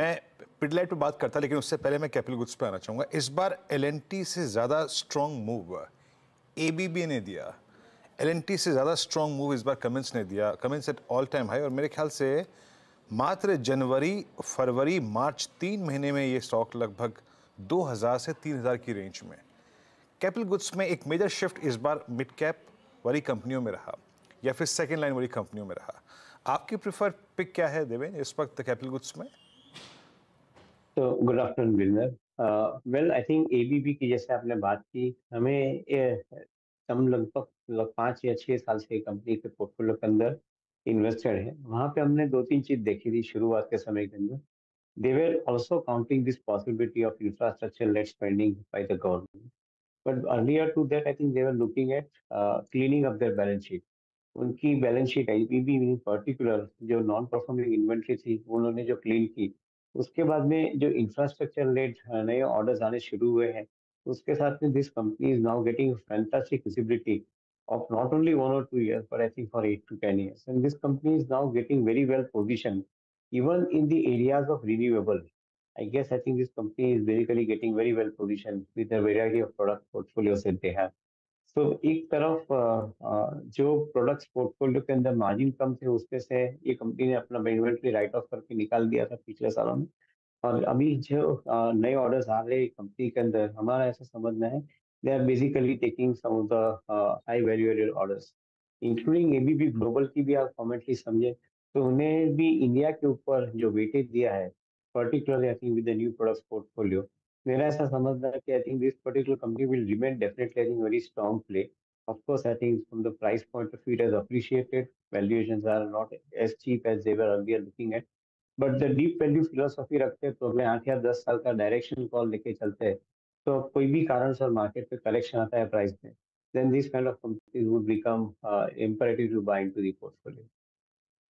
मैं पिडलाइट पे बात करता, लेकिन उससे पहले मैं कैपिटल गुड्स पे आना चाहूँगा। इस बार एलएनटी से ज़्यादा स्ट्रॉन्ग मूव एबीबी ने दिया। एलएनटी से ज़्यादा स्ट्रॉन्ग मूव इस बार कमेंट्स ने दिया। Comments at all time high और मेरे ख्याल से मात्र जनवरी, फरवरी, मार्च तीन महीने में ये स्टॉक लगभग 2000 से 3000 की रेंज में। कैपिटल गुड्स में एक मेजर शिफ्ट इस बार मिड कैप वाली कंपनियों में रहा, या फिर सेकेंड लाइन वाली कंपनियों में रहा। आपकी प्रिफर पिक क्या है देवेन इस वक्त कैपिटल गुड्स में? तो good afternoon winner well I think ABB की जैसे आपने बात की, हमें हम लगभग लग पाँच या छः साल से कंपनी के पोर्टफोलियो के अंदर इन्वेस्टेड है। वहाँ पे हमने दो तीन चीज़ देखी थी शुरुआत के समय के अंदर। They were also counting this possibility of infrastructure led spending by the government but earlier to that I think they were looking at cleaning of their balance sheet उनकी balance sheet I in particular जो non performing inventory थी, उन्होंने जो clean की उसके बाद में जो इंफ्रास्ट्रक्चर रिलेट नए ऑर्डर्स आने शुरू हुए हैं, उसके साथ में this company is now getting fantastic visibility of not only one और two year for I think for eight to ten years and this company is now getting very well position even in the areas of renewable I guess I think this company is basically getting very well position with the variety of product portfolio से they have So एक तरफ़ जो products portfolio के अंदर margin कम थे उसमें से ये कंपनी ने अपना इन्वेंट्री राइट ऑफ़ करके निकाल दिया था पिछले सालों में। और अभी जो नए ऑर्डर्स आ रहे कंपनी के अंदर हमारा ऐसा समझना है they are basically taking of the uh, high value added including ABB global की भी आप कमेंटली समझे तो उन्हें भी इंडिया के ऊपर जो वेटेज दिया है particularly I think with the new products portfolio मेरा ऐसा समझ रहा है कि I think this particular company will remain definitely I think very strong play of course I think from the price point of view it has appreciated valuations are not as cheap as they were earlier looking at but the deep value philosophy रखते हैं तो अपने आठ या दस साल का direction call लेके चलते हैं। तो कोई भी कारण सर मार्केट पे करेक्शन आता है प्राइस में then this kind of companies would become imperative to buying to the portfolio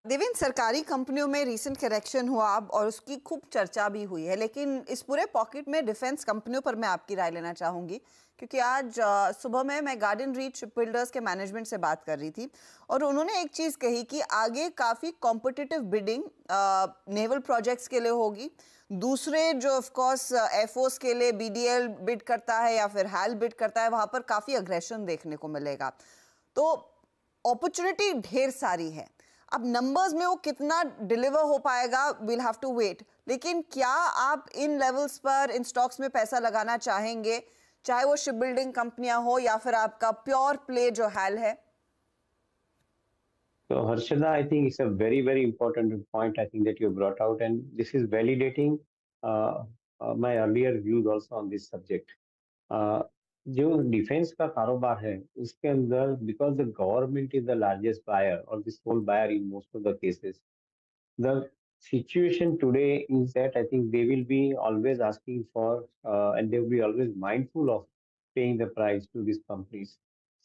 Devendra, सरकारी कंपनियों में रीसेंट करेक्शन हुआ अब और उसकी खूब चर्चा भी हुई है, लेकिन इस पूरे पॉकेट में डिफेंस कंपनियों पर मैं आपकी राय लेना चाहूँगी, क्योंकि आज सुबह में मैं गार्डन रीच बिल्डर्स के मैनेजमेंट से बात कर रही थी और उन्होंने एक चीज़ कही कि आगे काफ़ी कॉम्पिटिटिव बिडिंग नेवल प्रोजेक्ट्स के लिए होगी, दूसरे जो ऑफ़ कोर्स एफओस के लिए बीडीएल बिड करता है या फिर हैल बिड करता है, वहाँ पर काफ़ी अग्रेशन देखने को मिलेगा। तो अपॉर्चुनिटी ढेर सारी है। अब नंबर्स में वो कितना डिलीवर हो पाएगा विल हैव टू वेट लेकिन क्या आप इन लेवल्स पर, इन स्टॉक्स में पैसा लगाना चाहेंगे? चाहे वो शिप बिल्डिंग कंपनियाँ हो या फिर आपका प्योर प्ले जो हैल है? तो Harshada I think it's a very very important point I think that you brought out and this is validating my earlier views also on this subject जो defence का कारोबार है, उसके अंदर because the government is the largest buyer और this buyer in most of the cases the situation today is that I think they will be always asking for and they be always mindful of paying the price to this companies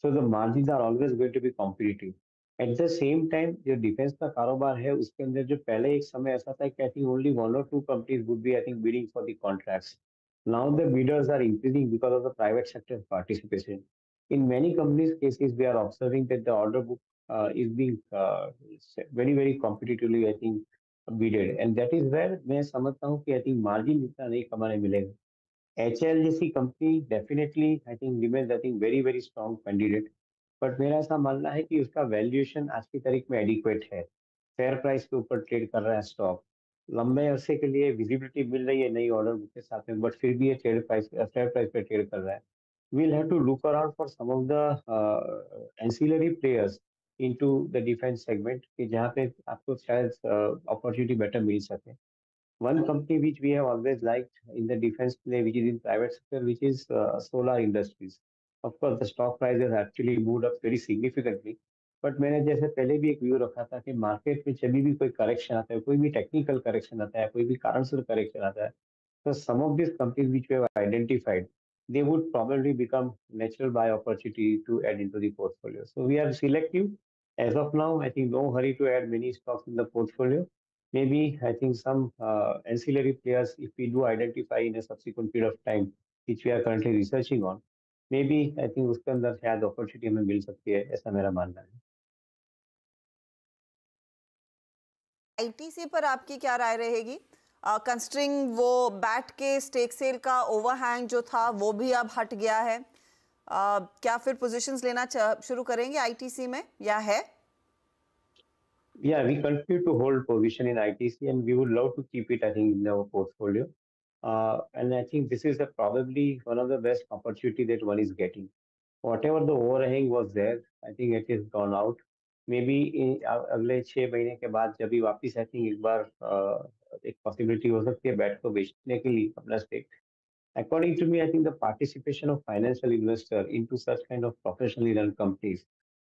so the margin are always going to be competitive at the same time जो defence का कारोबार है, उसके अंदर जो पहले एक समय ऐसा था कि आई थिंक ओनली वन और two companies would be I think bidding for the contracts now the bidders are increasing because of the private sector participation in many companies cases we are observing that the order book uh, is being uh, very very competitively i think bidded and that is where मैं समझता हूँ कि I think margin इतना नहीं कमाने मिलेगा H जैसी company definitely I think remains I think very very strong candidate but मेरा ऐसा मानना है कि उसका वैल्यूएशन आज की तारीख में एडिक्वेट है फेयर प्राइस के ऊपर ट्रेड कर रहा है स्टॉक लंबे अरसे के लिए विजिबिलिटी मिल रही है नई ऑर्डर के साथ में बट फिर भी ये ट्रेड प्राइस फेयर प्राइस पे ट्रेड कर रहा है। We'll have to look around for some of the ancillary players in to the defence segment कि जहाँ पे आपको शायद uh, अपॉर्चुनिटी बेटर मिल सके। One company which we have defence play which is in private sector which is solar industries of course the stock price actually moved up very significantly but मैंने जैसे पहले भी एक व्यू रखा था कि मार्केट में जब भी कोई करेक्शन आता है, कोई भी टेक्निकल करेक्शन आता है, कोई भी कारण से करेक्शन आता है तो some of this companies which we identified they would probably become natural buy opportunity to add in to the portfolio so we are selective as of now I think no hurry to add many stocks in the portfolio maybe I think some ancillary players if you do identify in subsequent period of time which we are currently researching on maybe I think उसके अंदर शायद opportunity हमें मिल सकती है ऐसा मेरा मानना है आईटीसी पर आपकी क्या राय रहेगी कंस्ट्रिंग uh, वो बैट के स्टेक सेल का ओवरहैंग जो था वो भी अब हट गया है uh, क्या फिर पोजीशंस लेना शुरू करेंगे आईटीसी में या है Yeah, we continue to hold position in ITC and we would love to keep it, I think, in our portfolio. Uh, and I think this is a, probably one of the best opportunity that one is getting. Whatever the overhang was there, I think it is gone out. Maybe अगले छह महीने के बाद जब भी वापिस I think एक बार एक पॉसिबिलिटी हो सकती है बैट को बेचने के लिए अपना stake according to me I think the participation of financial investor in to such kind of professionally run companies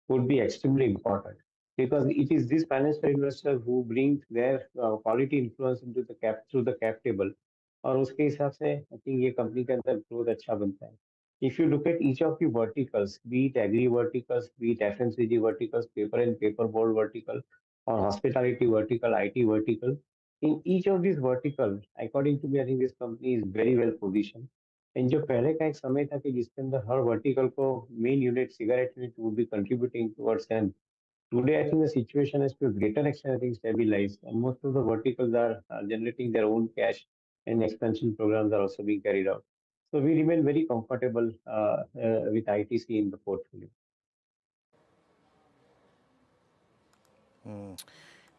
would be extremely important because it is this financial investor who bring their quality influence in to the cap through the cap table और उसके हिसाब से I think ये company के अंदर growth अच्छा बनता है। if you look at each of the verticals be it agri verticals be it fmcg verticals paper and paper board vertical or hospitality vertical it vertical in each of these vertical according to me i think this company is very well positioned and जो पहले का एक समय था कि जिसके अंदर हर वर्टिकल को main unit cigarette unit would be contributing towards and today i think the situation is to a greater extent i think stabilized and most of the verticals are uh, generating their own cash and expansion programs are also being carried out so we remain very comfortable uh, uh, with itc in the portfolio.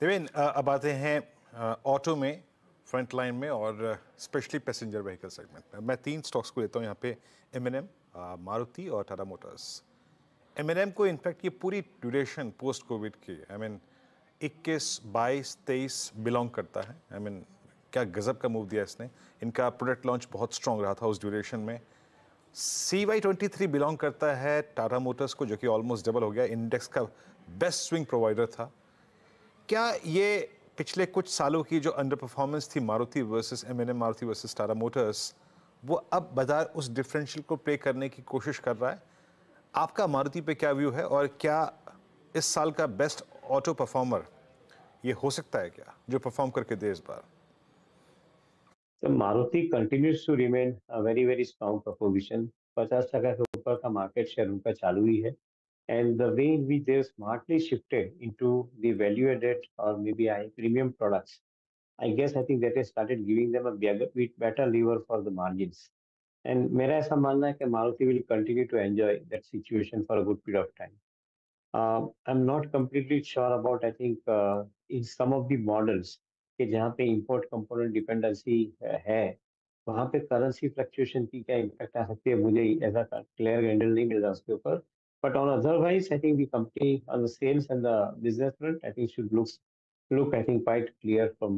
Deven अब आते हैं auto में front line में और specially passenger vehicle segment में। मैं तीन stocks को लेता हूँ यहाँ पे एम एन एम मारुति और Tata motors M and M को इनफैक्ट ये पूरी ड्यूरेशन पोस्ट कोविड की आई मीन इक्कीस बाईस तेईस बिलोंग करता है। आई I मीन mean, क्या गज़ब का मूव दिया इसने। इनका प्रोडक्ट लॉन्च बहुत स्ट्रॉन्ग रहा था उस ड्यूरेशन में। C Y twenty three belong करता है टाटा मोटर्स को, जो कि ऑलमोस्ट डबल हो गया। इंडेक्स का बेस्ट स्विंग प्रोवाइडर था। क्या ये पिछले कुछ सालों की जो अंडर परफॉर्मेंस थी Maruti versus M and M Maruti versus Tata motors वो अब बाज़ार उस डिफरेंशियल को प्ले करने की कोशिश कर रहा है। आपका मारुति पे क्या व्यू है और क्या इस साल का बेस्ट ऑटो परफॉर्मर ये हो सकता है क्या, जो परफॉर्म करके दे इस बार? तो Maruti continues to remain a very very strong proposition पचास टका के ऊपर का मार्केट शेयर उनका चालू ही है. And the way in which they smartly shifted in to value added और maybe I premium products I guess I think that is started giving them with better lever for the margin and मेरा ऐसा मानना है कि Maruti will continue to enjoy that situation for a good period of time I am not completely sure about I think in some of the models कि जहाँ पे import component dependency है, वहाँ पे करेंसी फ्लक्चुएशन की क्या impact आ सकती है? मुझे ऐसा क्लियर हैंडल नहीं मिल रहा उसके ऊपर। But on otherwise I think the company on the sales and the business front I think should looks look I think quite clear from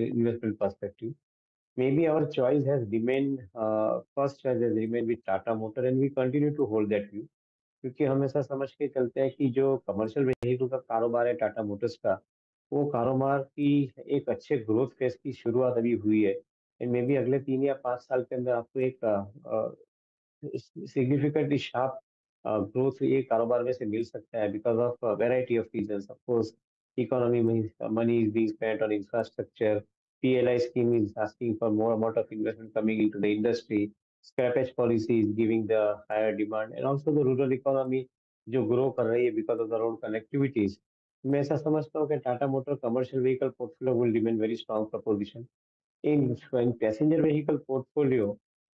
investment perspective maybe our choice has remain first choice has remain with Tata motor and we continue to hold that view क्योंकि हम समझ के चलते हैं कि जो commercial vehicle का कारोबार है टाटा मोटर्स का वो कारोबार की एक अच्छे ग्रोथ फेस की शुरुआत अभी हुई है। एंड मे बी अगले तीन या पाँच साल के अंदर आपको एक सिग्निफिकेंटली शार्प ग्रोथ ये कारोबार में से मिल सकता है because of variety of reason suppose economy money is be spent on infrastructure P L I scheme is asking for more amount of investment coming in to the industry scrappage policy is giving the higher demand and also the rural economy जो grow कर रही है because of the road connectivities मैं ऐसा समझता हूँ कि Tata motor commercial vehicle portfolio will remain very strong proposition in when passenger vehicle portfolio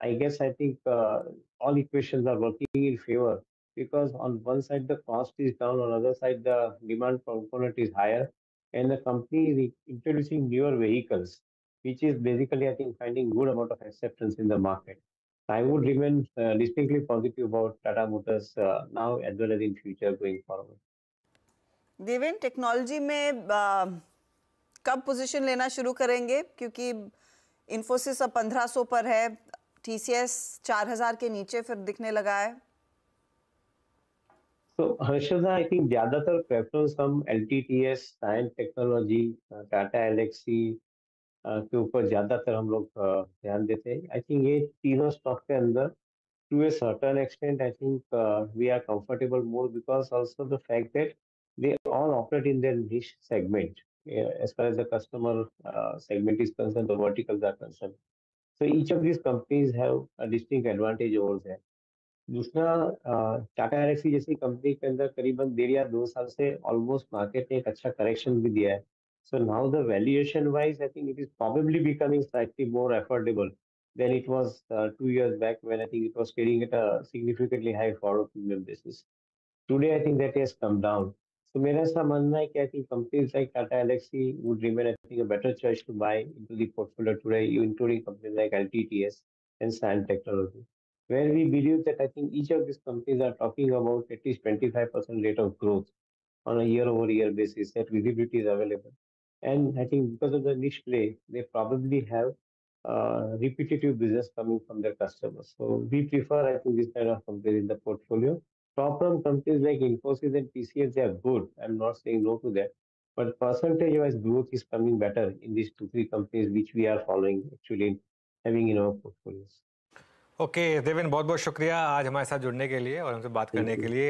i guess i think uh, all equations are working in favor because on one side the cost is down, on the other side the demand component is higher, and the company is introducing newer vehicles, which is basically I think finding good amount of acceptance in the market. I would remain uh, distinctly positive about Tata Motors uh, now as well as in future going forward. Deven technology में आ, कब position लेना शुरू करेंगे? क्योंकि इन्फोसिस अब 1500 पर है टीसीएस 4000 के नीचे फिर दिखने लगा है। तो हर्षदा आई थिंक ज़्यादातर प्रेफरेंस हम L T T S science technology Tata Elxsi के ऊपर ज़्यादातर हम लोग ध्यान देते हैं। आई थिंक ये तीनों स्टॉक के अंदर a certain extent, I think uh, we are comfortable more because also the fact that they all operate in their niche segment yeah, as far as the customer uh, segment is concerned, the verticals are concerned. So each of these companies have a distinct advantage over there. दूसरा Tata Alexei जैसी company के अंदर करीबन डेढ़ या दो साल से ऑलमोस्ट मार्केट ने एक अच्छा करेक्शन भी दिया है So now the valuation wise, I think it is probably becoming slightly more affordable than it was uh, two years back when I think it was trading at a significantly high forward premium basis. Today, I think that has come down. So मेरा ऐसा मानना है कि I think companies like Tata Elxsi would remain, I think, a better choice to buy into the portfolio today, including companies like LTTS and Sand Technology, where we believe that I think each of these companies are talking about at least 25% rate of growth on a year-over-year basis. That visibility is available, and I think because of the niche play, they probably have uh, repetitive business coming from their customers. So we prefer, I think, this kind of companies in the portfolio top-run companies like Infosys and TCS, they are good. I'm not saying no to that. But percentage-wise growth is coming better in these two, three companies which we are following actually having in our portfolios. Okay okay, Deven बहुत बहुत शुक्रिया आज हमारे साथ जुड़ने के लिए और हमसे बात करने के लिए